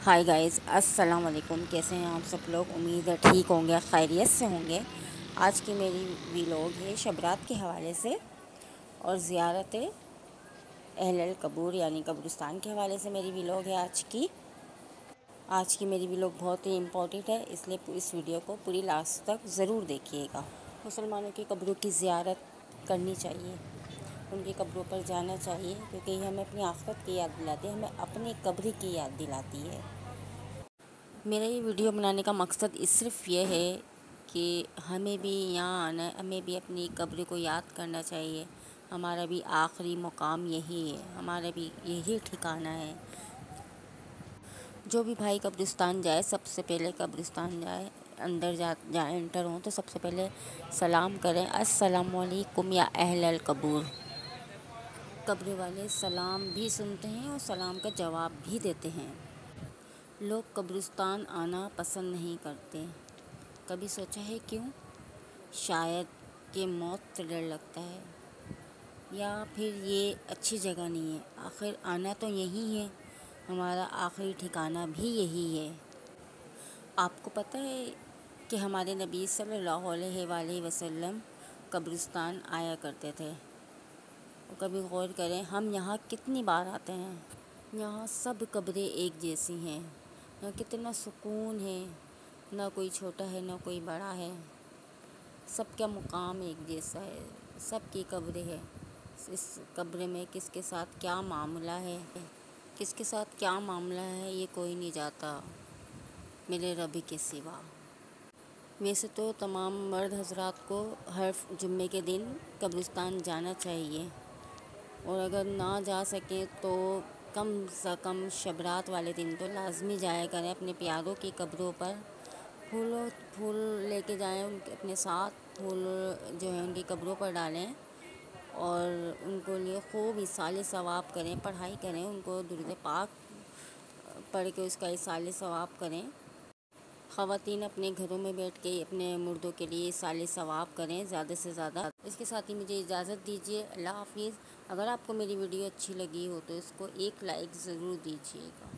Hi guys अस्सलाम वालेकुम कैसे हैं आप सब लोग? उम्मीद है ठीक होंगे, खैरियत से होंगे। आज की मेरी वीलॉग है शबरात के हवाले से और ज़्यारत अहल कबूर, यानी कब्रिस्तान के हवाले से मेरी वीलॉग है आज की। आज की मेरी वीलॉग बहुत ही इम्पोर्टेंट है, इसलिए इस वीडियो को पूरी लास्ट तक ज़रूर देखिएगा। मुसलमानों की कब्रों की ज़्यारत करनी चाहिए। उनकी कब्रों पर जाना चाहिए, क्योंकि ये हमें अपनी आफत की याद दिलाती है, हमें अपनी कब्र की याद दिलाती है। मेरा ये वीडियो बनाने का मकसद सिर्फ़ ये है कि हमें भी यहाँ आना है, हमें भी अपनी कब्र को याद करना चाहिए। हमारा भी आखिरी मुकाम यही है, हमारा भी यही ठिकाना है। जो भी भाई कब्रिस्तान जाए, सबसे पहले कब्रिस्तान जाए, अंदर जा, जाए इंटर हों तो सबसे पहले सलाम करें अस्सलाम या अहल कबूर। कब्र वाले सलाम भी सुनते हैं और सलाम का जवाब भी देते हैं। लोग कब्रिस्तान आना पसंद नहीं करते। कभी सोचा है क्यों? शायद कि मौत से डर लगता है। या फिर ये अच्छी जगह नहीं है। आखिर आना तो यही है। हमारा आखिरी ठिकाना भी यही है। आपको पता है कि हमारे नबी सल्लल्लाहु अलैहि वसल्लम कब्रिस्तान आया करते थे। कभी गौर करें, हम यहाँ कितनी बार आते हैं? यहाँ सब कब्रें एक जैसी हैं। यहाँ कितना सुकून है, ना कोई छोटा है, ना कोई बड़ा है। सबका मुकाम एक जैसा है, सबकी कब्रें है। इस कब्र में किसके साथ क्या मामला है? किसके साथ क्या मामला है, ये कोई नहीं जाता मेरे रबी के सिवा। वैसे तो तमाम मर्द हजरात को हर जुम्मे के दिन कब्रिस्तान जाना चाहिए। और अगर ना जा सकें तो कम से कम शबरात वाले दिन तो लाजमी जाया करें अपने प्यारों की कब्रों पर। फूलों, फूल लेके जाएँ उनके, अपने साथ फूल जो है उनकी कब्रों पर डालें और उनको लिए खूब इसाले सवाब करें, पढ़ाई करें उनको दुर्द पाक पढ़ के उसका इसाले सवाब करें। ख़वातीन अपने घरों में बैठ के अपने मुर्दों के लिए साल सवाब करें, ज़्यादा से ज़्यादा। इसके साथ ही मुझे इजाज़त दीजिए, अल्लाह हाफिज़। अगर आपको मेरी वीडियो अच्छी लगी हो तो इसको एक लाइक ज़रूर दीजिएगा।